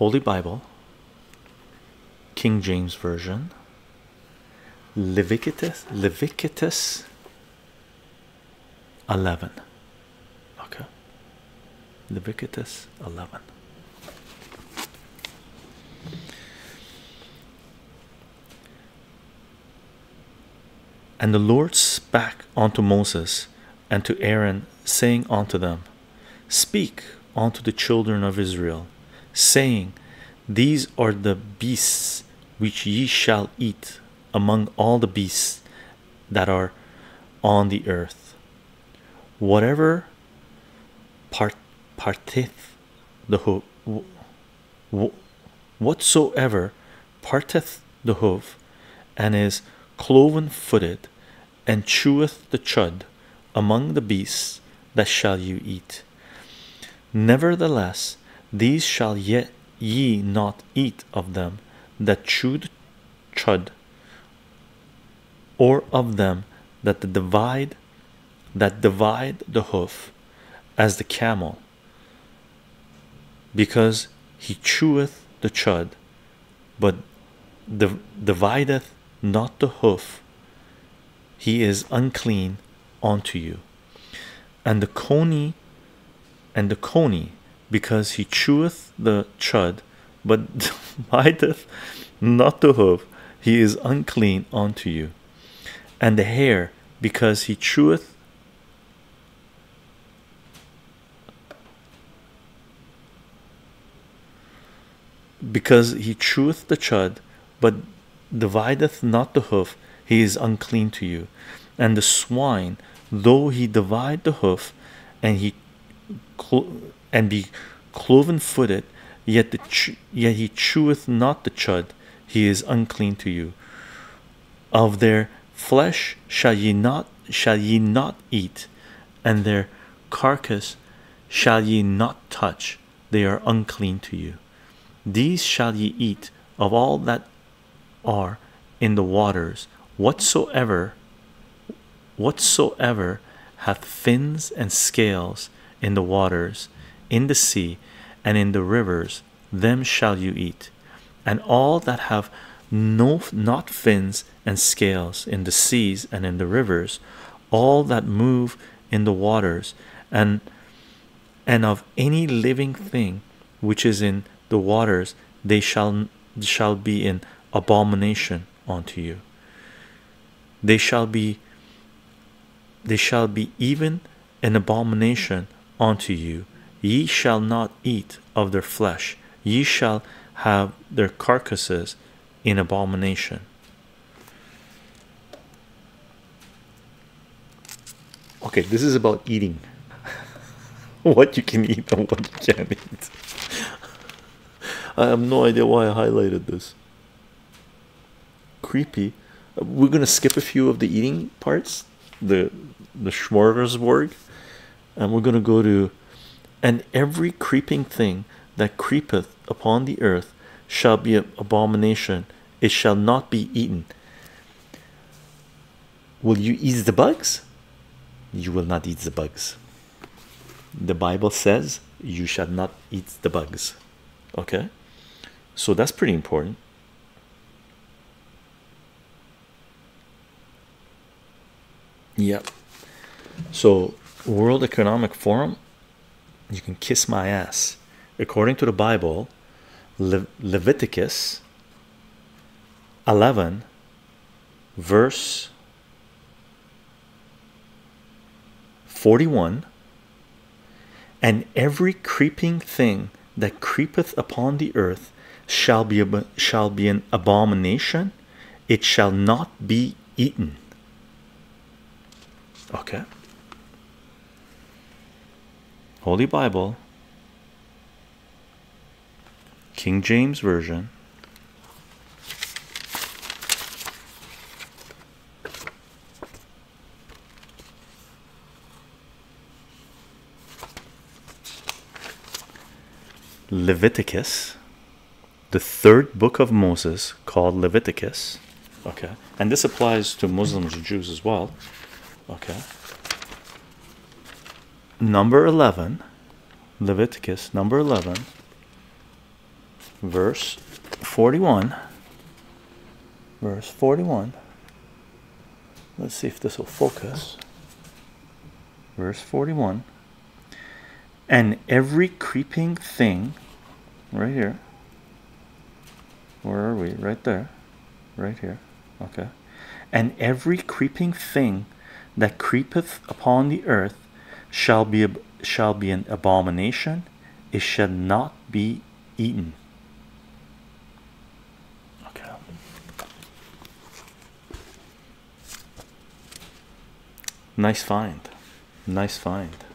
Holy Bible, King James Version, Leviticus, Leviticus 11. Okay, Leviticus 11. And the Lord spake unto Moses and to Aaron, saying unto them, Speak unto the children of Israel, saying, These are the beasts which ye shall eat among all the beasts that are on the earth. Whatever part parteth the hoof, whatsoever parteth the hoof, and is cloven footed, and cheweth the chud among the beasts that shall you eat. Nevertheless, these shall yet ye not eat of them that chew the chud, or of them that divide that divide the hoof as the camel, because he cheweth the chud, but divideth not the hoof, he is unclean unto you. And the coney and the coney, because he cheweth the chud, but divideth not the hoof, he is unclean unto you. And the hare, because he cheweth because he cheweth the chud, but divideth not the hoof, he is unclean to you. And the swine, though he divide the hoof, and he and be cloven footed, yet yet he cheweth not the chud, he is unclean to you. Of their flesh shall ye not shall ye not eat, and their carcass shall ye not touch, they are unclean to you. These shall ye eat of all that are in the waters whatsoever whatsoever hath fins and scales in the waters in the sea and in the rivers them shall you eat. And all that have no not fins and scales in the seas and in the rivers all that move in the waters and and of any living thing which is in the waters they shall shall be in abomination unto you. They shall be they shall be even an abomination unto you ye shall not eat of their flesh. Ye shall have their carcasses in abomination. Okay this is about eating. What you can eat and what you can't eat. I have no idea why I highlighted this. Creepy. We're gonna skip a few of the eating parts the the smorgasbord and we're gonna go to and every creeping thing that creepeth upon the earth shall be an abomination. It shall not be eaten. Will you eat the bugs? You will not eat the bugs. The bible says you shall not eat the bugs. Okay? So that's pretty important. Yep. So, World Economic Forum, you can kiss my ass. According to the Bible, Le Leviticus 11, verse 41 and every creeping thing that creepeth upon the earth shall be shall be an abomination. It shall not be eaten. Okay holy bible king james version leviticus the third book of moses called leviticus okay? And this applies to muslims and jews as well okay number 11 leviticus number 11 verse 41 verse 41 let's see if this will focus. Verse 41 and every creeping thing right here. Where are we? Right there. Right here. Okay. And every creeping thing that creepeth upon the earth shall be shall be an abomination. It shall not be eaten. Okay. Nice find. Nice find